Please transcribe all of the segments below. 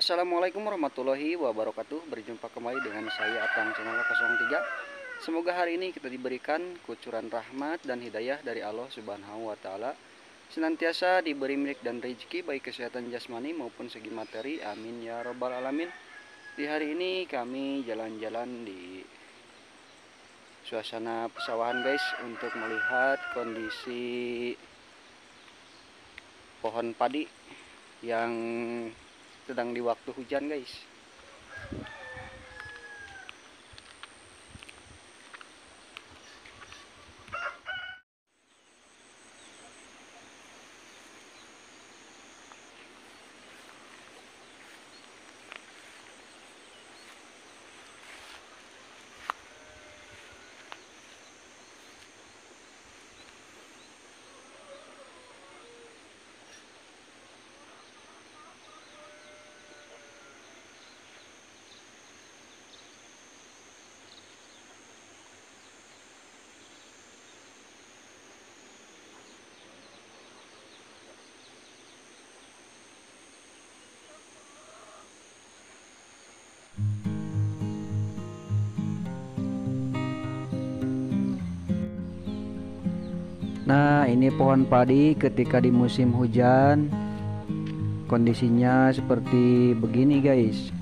Assalamualaikum warahmatullahi wabarakatuh. Berjumpa kembali dengan saya Atang Channel 03 Semoga hari ini kita diberikan kucuran rahmat dan hidayah dari Allah subhanahu wa ta'ala. Senantiasa diberi milik dan rezeki baik kesehatan jasmani maupun segi materi. Amin ya robbal alamin. Di hari ini kami jalan-jalan di suasana pesawahan guys Untuk melihat kondisi pohon padi yang sedang di waktu hujan guys Nah ini pohon padi ketika di musim hujan Kondisinya seperti begini guys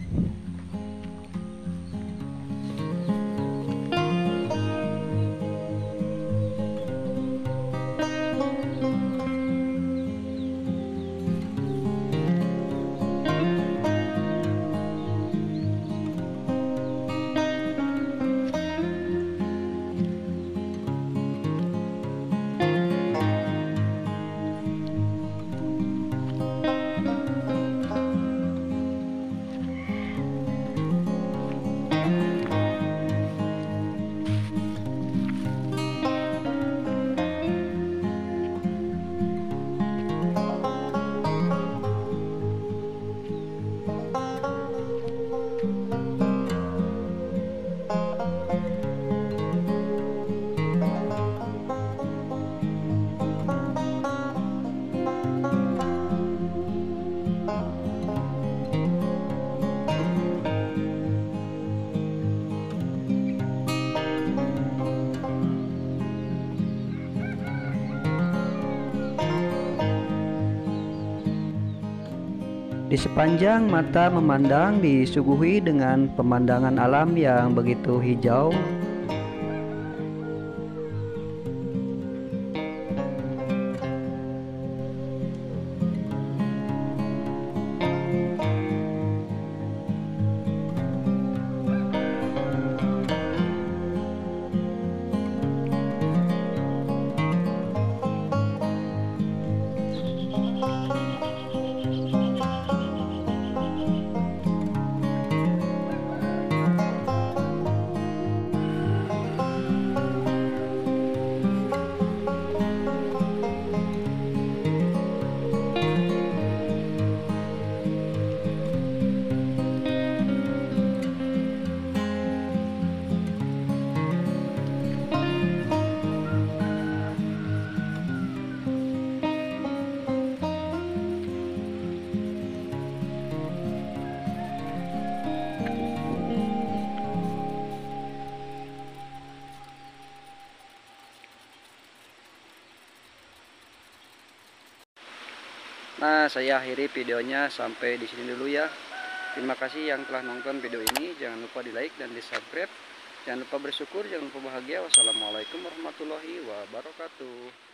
Di sepanjang mata memandang disuguhi dengan pemandangan alam yang begitu hijau Nah, saya akhiri videonya sampai di sini dulu ya. Terima kasih yang telah nonton video ini. Jangan lupa di like dan di subscribe. Jangan lupa bersyukur, jangan lupa bahagia. Wassalamualaikum warahmatullahi wabarakatuh.